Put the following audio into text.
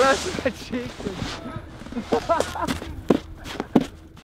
balança lá, chicken.